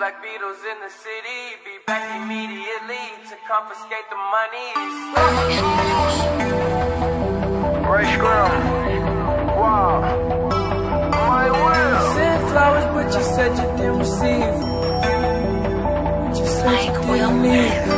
like Beatles in the city. Be back immediately to confiscate the money. Rae Sremmurd. Wow. My will. Sent flowers, but you said you didn't receive. But you said you will didn't